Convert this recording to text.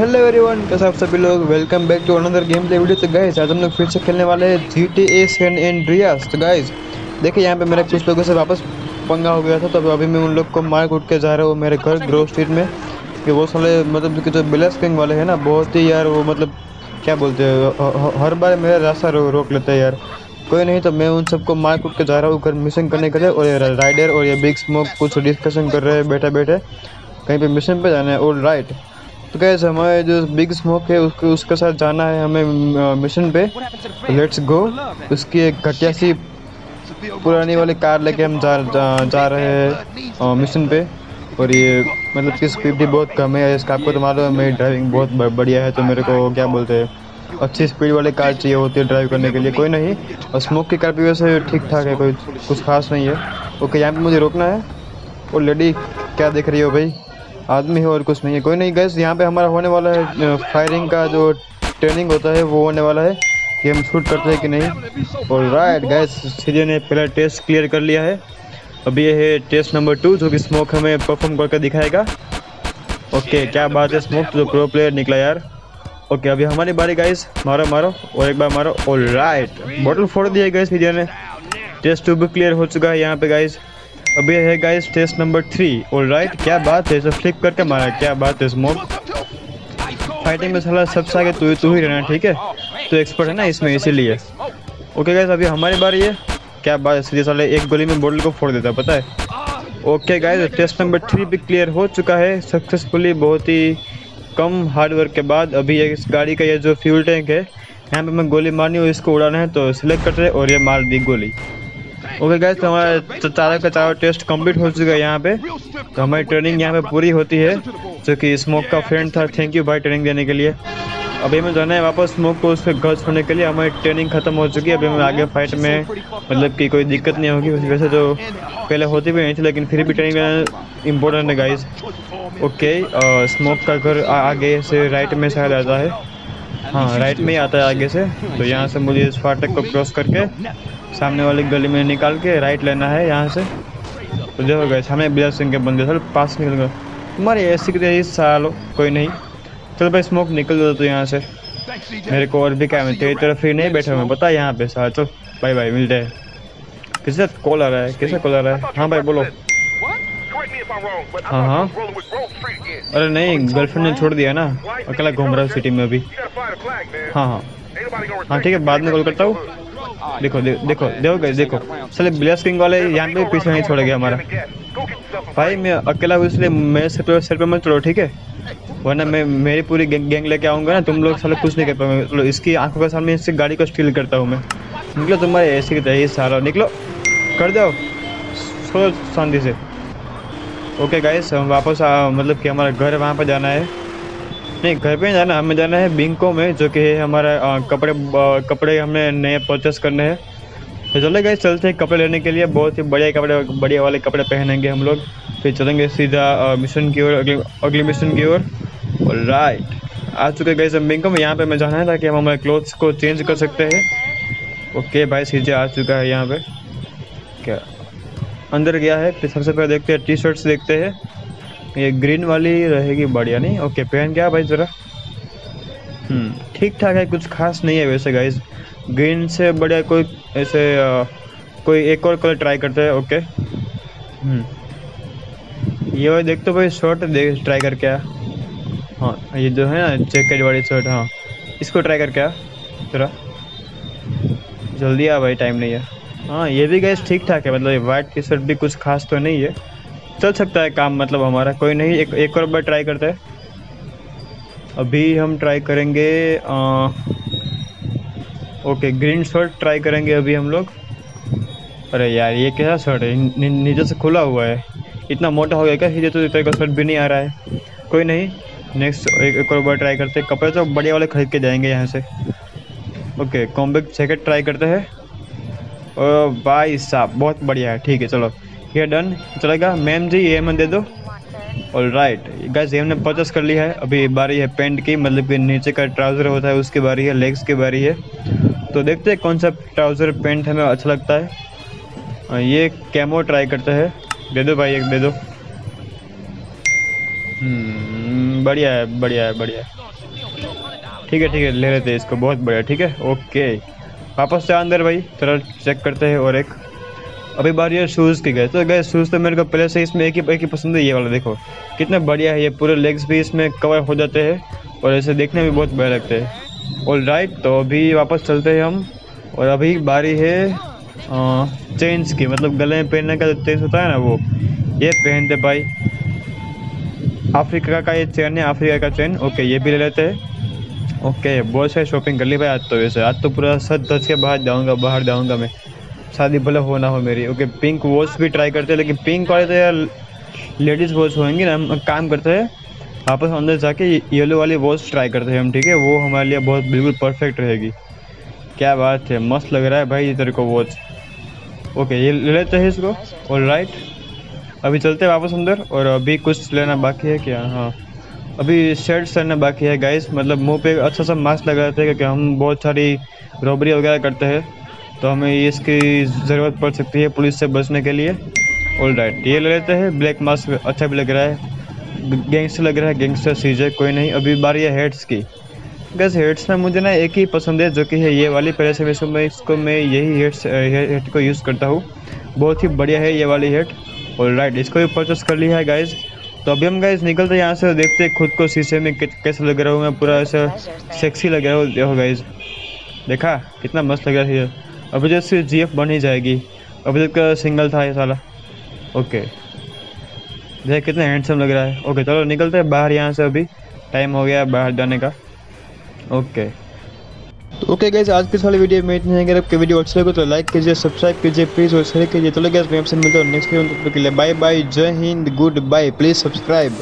Hello everyone कैसे आप सभी लोग? Welcome back to another game play video तो गाइस आज हम लोग फिर से खेलने वाले हैं G T A San Andreas तो गाइस देखिए यहाँ पे मेरे कुछ लोगों से वापस पंगा हो गया था तो अभी मैं उन लोग को मार कूट के जा रहा हूँ मेरे घर ग्रो स्ट्रीट में। कि वो साले मतलब कि जो बिलस किंग वाले हैं ना बहुत ही यार वो मतलब क्या बोलते हैं हर बार मेरा रास्ता रो, रोक लेते हैं यार। कोई नहीं तो मैं उन सबको मार कूट के जा रहा हूँ घर मिशन करने के लिए। और ये राइडर और ये बिग स्मोक कुछ डिस्कशन कर रहे हैं बैठे बैठे कहीं पे मिशन पे जाना है और राइट तो कैसे हमारे जो बिग स्मोक है उसको उसके साथ जाना है हमें मिशन पे। लेट्स गो उसकी एक घटिया सी पुरानी वाली कार लेके हम जा जा, जा रहे हैं मिशन पे। और ये मतलब कि स्पीड भी बहुत कम है इसका आपको तो मालूम है मेरी ड्राइविंग बहुत बढ़िया है तो मेरे को क्या बोलते हैं अच्छी स्पीड वाली कार चाहिए होती है ड्राइव करने के लिए कोई नहीं। और स्मोक की कार भी वैसे ठीक ठाक है कोई कुछ खास नहीं है। ओके यहाँ पे मुझे रोकना है। और लेडी क्या देख रही हो भाई? आदमी है और कुछ नहीं है। कोई नहीं गैस यहाँ पे हमारा होने वाला है फायरिंग का जो ट्रेनिंग होता है, वो होने वाला है कि हम शूट करते हैं कि नहीं। और राइट गैस सीधे ने पहला टेस्ट क्लियर कर लिया है। अभी ये है टेस्ट नंबर टू जो कि स्मोक हमें परफॉर्म करके दिखाएगा। ओके क्या बात है स्मोक जो प्रो प्लेयर निकला यार। ओके अभी हमारी बारी गाइस मारो मारो, और एक बार मारो। और राइट बॉटल फोड़ दिया गैस सीधे ने। टेस्ट टू भी क्लियर हो चुका है यहाँ पे गाइस अभी है गाइस टेस्ट नंबर थ्री और राइट क्या बात है? इसे फ्लिप करके मारा। क्या बात है स्मोक फाइटिंग में साला सबसे आगे तू तू ही रहना, ठीक है? तो एक्सपर्ट है ना इसमें, इसीलिए। ओके गाइस अभी हमारी बारी है। क्या बात है, सीधे साले एक गोली में बोतल को फोड़ देता पता है? Okay guys test number three भी क्लियर हो चुका है। सक्सेसफुली बहुत ही कम हार्ड वर्क के बाद अभी ये इस गाड़ी का ये जो फ्यूल टैंक है, यहाँ पे मैं गोली मारनी हूँ इसको उड़ाना है तो सिलेक्ट कर रहे और ये मार दी गोली। ओके गैस तो हमारा चारों का चारों टेस्ट कंप्लीट हो चुका है यहाँ पे। तो हमारी ट्रेनिंग यहाँ पे पूरी होती है, जो कि स्मोक का फ्रेंड था। थैंक यू भाई ट्रेनिंग देने के लिए। अभी हमें जाना है वापस स्मोक को उसके घर छोड़ने के लिए। हमारी ट्रेनिंग खत्म हो चुकी है। अभी हमें आगे फाइट में मतलब कि कोई दिक्कत नहीं होगी। वैसे जो पहले होती भी नहीं थी, लेकिन फिर भी ट्रेनिंग इम्पोर्टेंट है गाइज़ ओके स्मोक का घर आगे से राइट में शायद आता है हाँ राइट में ही आता है आगे से। तो यहाँ से मुझे इस फाटक को क्रॉस करके सामने वाली गली में निकाल के राइट लेना है यहाँ से। तो देखो गए सामने बिजल सिंह के बंदे सर पास निकल गए। तुम्हारी ऐसी की सालो कोई नहीं। चल भाई स्मोक निकल दो तो यहाँ से। मेरे को और भी क्या मैं तेरी तरफ़ ही नहीं बैठा मैं बता यहाँ पे सारा चल। बाय बाय मिलते हैं। किससे कॉल आ रहा है? किससे कॉल आ रहा है? हाँ भाई, बोलो। हाँ हाँ अरे नहीं गर्लफ्रेंड ने छोड़ दिया ना। अकेला घूम रहा हूँ सिटी में अभी। हाँ हाँ। हाँ ठीक है बाद में कॉल करता हूँ। देखो दे, देखो देखो गए देखो। चले ब्लेस किंग वाले यहाँ पे पीछे नहीं छोड़ गया हमारा। भाई मैं अकेला इसलिए मेरे सर पे सर पे मत चलो ठीक है? वरना मैं मेरी पूरी गैंग, गैंग लेके आऊँगा ना तुम लोग साले कुछ नहीं कर पाओगे। चलो इसकी आँखों के सामने इससे गाड़ी को स्टील करता हूँ मैं। निकलो तुम्हारे ऐसे की सारा निकलो। कर दो सो शांति से। ओके गाइस हम वापस आ, मतलब कि हमारा घर वहाँ पर जाना है। नहीं घर पे जाना हमें जाना है बिंको में जो कि हमारा आ, कपड़े आ, कपड़े हमने नए परचेस करने हैं। तो चले गए चलते हैं कपड़े लेने के लिए। बहुत ही बढ़िया कपड़े बढ़िया वाले कपड़े पहनेंगे हम लोग। फिर चलेंगे सीधा मिशन की ओर अगले मिशन की ओर। राइट आ चुके गए सब बिंको में। यहाँ पे मैं जाना है ताकि हम हमारे क्लोथ्स को चेंज कर सकते हैं। ओके भाई सीधे आ चुका है यहाँ पे। क्या? अंदर गया है फिर सबसे पहले देखते हैं टी शर्ट्स देखते हैं। ये ग्रीन वाली रहेगी बढ़िया नहीं? ओके पहन क्या भाई ज़रा? ठीक ठाक है, कुछ खास नहीं है वैसे गाइज़ ग्रीन से बढ़िया कोई ऐसे कोई एक और कलर ट्राई करते हैं ओके ये वाली देख तो भाई शर्ट देख ट्राई करके आ हाँ ये जो है ना जैकेट वाली शर्ट हाँ। इसको ट्राई करके आ ज़रा। जल्दी आ भाई टाइम नहीं है। हाँ ये भी गैस ठीक ठाक है मतलब वाइट टी शर्ट भी कुछ खास तो नहीं है। चल सकता है काम मतलब हमारा कोई नहीं एक एक और बार ट्राई करते हैं। अभी हम ट्राई करेंगे आ, ओके ग्रीन शर्ट ट्राई करेंगे अभी हम लोग। अरे यार ये कैसा शर्ट है? नीचे से खुला हुआ है। इतना मोटा हो गया क्या? सीधे तो इतना का शर्ट भी नहीं आ रहा है। कोई नहीं नेक्स्ट एक, एक और बार ट्राई करते हैं। कपड़े तो बढ़िया वाले खरीद के जाएँगे यहाँ से। ओके कॉम्बैक्ट जैकेट ट्राई करते हैं। भाई साहब, बहुत बढ़िया है, ठीक है, चलो। ये डन चलेगा? मैम जी, ये हमें दे दो। और राइट गैस हमने परचेस कर लिया है। अभी बारी है पेंट की मतलब कि नीचे का ट्राउज़र होता है, उसकी बारी है लेग्स की बारी है। तो देखते हैं कौन सा ट्राउज़र पेंट हमें अच्छा लगता है। ये कैमो ट्राई करते हैं। दे दो भाई एक, दे दो। बढ़िया है बढ़िया है, बढ़िया ठीक है ठीक है, ले लेते हैं इसको। बहुत बढ़िया, ठीक है? ओके वापस से अंदर भाई, थोड़ा चेक करते हैं और एक। अभी बारी है शूज़ की गए तो गए शूज़ तो मेरे को पहले से इसमें एक ही एक ही पसंद है, ये वाला देखो। कितना बढ़िया है ये, पूरे लेग्स भी इसमें कवर हो जाते हैं और ऐसे देखने में बहुत बढ़िया लगते हैं। ऑल राइट तो अभी वापस चलते हैं हम। और अभी बारी है चेंज की मतलब गले में पहनने का जो चेंज होता है ना वो, ये पहनते भाई। अफ्रीका का ये चेन है, अफ्रीका का चेन ओके ये भी ले लेते हैं। ओके बहुत सारी शॉपिंग कर ली भाई आज तो वैसे आज तो पूरा सच धज के बाहर जाऊँगा बाहर जाऊँगा मैं शादी भले हो ना हो मेरी ओके पिंक वॉच भी ट्राई करते हैं लेकिन पिंक वाले तो यार लेडीज़ वॉच होंगी ना हम काम करते हैं वापस अंदर जाके येलो वाली वॉच ट्राई करते हैं हम ठीक है वो हमारे लिए बहुत बिल्कुल परफेक्ट रहेगी क्या बात है मस्त लग रहा है भाई तेरे को वॉच ओके ये ले लेते हैं इसको और राइट अभी चलते हैं वापस अंदर और अभी कुछ लेना बाकी है क्या हाँ अभी शर्ट करना बाकी है गाइस मतलब मुँह पे अच्छा सा मास्क लगाते हैं क्योंकि हम बहुत सारी रॉबरी वगैरह करते हैं। तो हमें इसकी ज़रूरत पड़ सकती है पुलिस से बचने के लिए। ऑल राइट ये ले लेते हैं। ब्लैक मास्क अच्छा भी लग रहा है। गैंगस्टर लग रहा है। गैंगस्टर सीजे कोई नहीं। अभी बारी है हेड्स की। गैस हेड्स में मुझे ना एक ही पसंद है जो कि है ये वाली। पहले से इसको, मैं इसको, मैं यही हेड्स हेड को यूज़ करता हूँ। बहुत ही बढ़िया है ये वाली हेड और राइट इसको भी परचेस कर लिया है गाइज़ तो अभी हम गाइज़ निकलते यहाँ से देखते हैं खुद को शीशे में कैसे लग रहा हूँ मैं, पूरा ऐसा सेक्सी लग रहा हूँ। देखो गाइज़ देखा? कितना मस्त लग रहा है अभी जैसे जी एफ़ बन ही जाएगी। अभी तक सिंगल था ये साला। ओके देख कितना हैंडसम लग रहा है। ओके चलो निकलते हैं बाहर यहाँ से अभी। टाइम हो गया बाहर जाने का। ओके तो ओके गैस आज की वाली वीडियो में इतने अगर आपके वीडियो अच्छी लगे तो लाइक कीजिए सब्सक्राइब कीजिए प्लीज़ और शेयर कीजिए। चलो गैस मैं आपसे मिलता हूँ नेक्स्ट वीडियो के लिए बाय बाय जय हिंद गुड बाय प्लीज़ सब्सक्राइब